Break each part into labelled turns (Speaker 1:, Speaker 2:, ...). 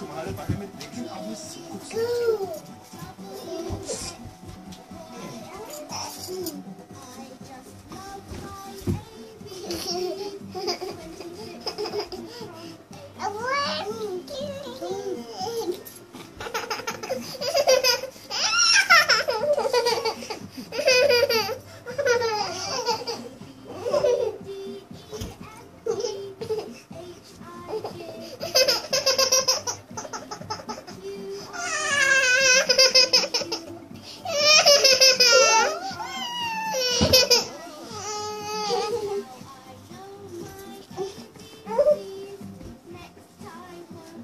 Speaker 1: तुम्हारे बारे में लेकिन अब मैं सब कुछ समझ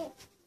Speaker 2: 네.